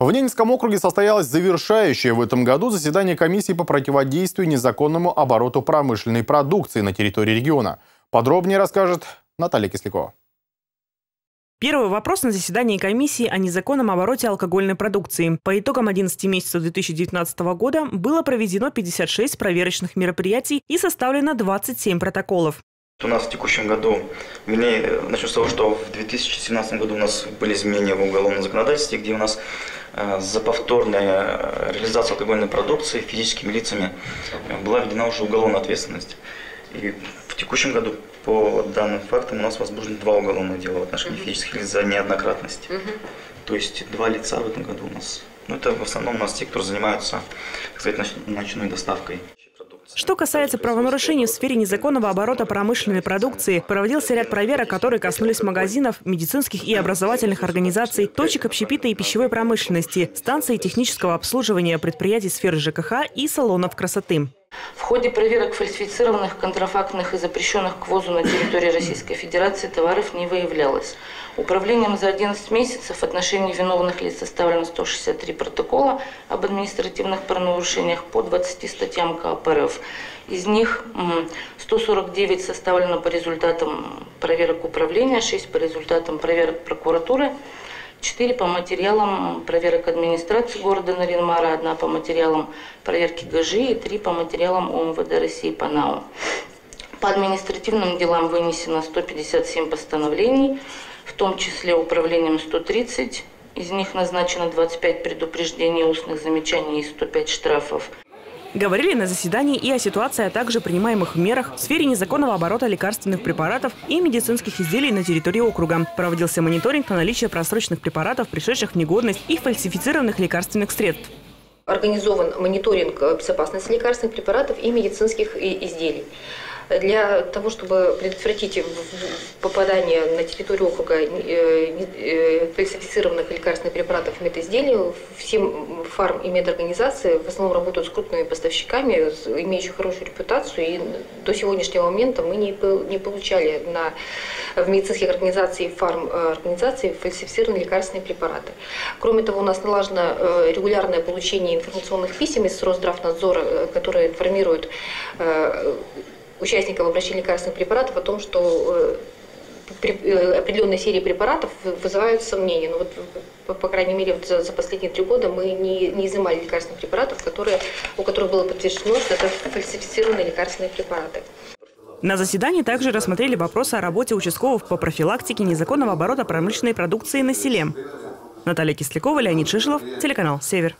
В Ненецком округе состоялось завершающее в этом году заседание комиссии по противодействию незаконному обороту промышленной продукции на территории региона. Подробнее расскажет Наталья Кислякова. Первый вопрос на заседании комиссии о незаконном обороте алкогольной продукции. По итогам 11 месяцев 2019 года было проведено 56 проверочных мероприятий и составлено 27 протоколов. У нас в текущем году, вернее, начну с того, что в 2017 году у нас были изменения в уголовном законодательстве, где у нас э, за повторную реализацию алкогольной продукции физическими лицами была введена уже уголовная ответственность. И в текущем году по данным фактам у нас возбуждено два уголовных дела в отношении uh физических лиц за неоднократность. Uh То есть два лица в этом году у нас. Ну, это в основном у нас те, кто занимаются, так сказать, ночной доставкой. Что касается правонарушений в сфере незаконного оборота промышленной продукции, проводился ряд проверок, которые коснулись магазинов, медицинских и образовательных организаций, точек общепита и пищевой промышленности, станций технического обслуживания предприятий сферы ЖКХ и салонов красоты. В ходе проверок фальсифицированных, контрафактных и запрещенных к ввозу на территории Российской Федерации товаров не выявлялось. Управлением за 11 месяцев в отношении виновных лиц составлено 163 протокола об административных правонарушениях по 20 статьям КОАП РФ. Из них 149 составлено по результатам проверок управления, 6 по результатам проверок прокуратуры, 4 по материалам проверок администрации города Наринмара, одна по материалам проверки ГЖИ и 3 по материалам ОМВД России по НАУ. По административным делам вынесено 157 постановлений, в том числе управлением 130. Из них назначено 25 предупреждений устных замечаний и 105 штрафов. Говорили на заседании и о ситуации, а также принимаемых мерах в сфере незаконного оборота лекарственных препаратов и медицинских изделий на территории округа. Проводился мониторинг на наличие просроченных препаратов, пришедших в негодность и фальсифицированных лекарственных средств. Организован мониторинг безопасности лекарственных препаратов и медицинских изделий для того, чтобы предотвратить попадание на территорию округа э, э, фальсифицированных лекарственных препаратов и медизделий, все фарм- и медорганизации в основном работают с крупными поставщиками, имеющими хорошую репутацию, и до сегодняшнего момента мы не, получали на, в медицинских организациях фарм-организации фальсифицированные лекарственные препараты. Кроме того, у нас налажено э, регулярное получение информационных писем из Росздравнадзора, которые информируют участников обращения лекарственных препаратов о том, что э, э, определенные серии препаратов вызывают сомнения. Но вот, по, крайней мере, вот за, за последние три года мы не, не изымали лекарственных препаратов, которые, у которых было подтверждено, что это фальсифицированные лекарственные препараты. На заседании также рассмотрели вопросы о работе участковых по профилактике незаконного оборота промышленной продукции на селе. Наталья Кислякова, Леонид Шишелов, телеканал «Север».